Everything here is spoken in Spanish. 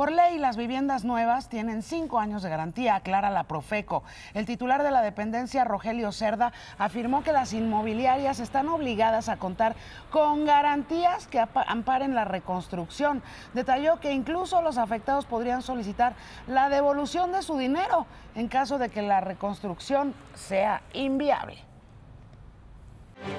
Por ley, las viviendas nuevas tienen cinco años de garantía, aclara la Profeco. El titular de la dependencia, Rogelio Cerda, afirmó que las inmobiliarias están obligadas a contar con garantías que amparen la reconstrucción. Detalló que incluso los afectados podrían solicitar la devolución de su dinero en caso de que la reconstrucción sea inviable.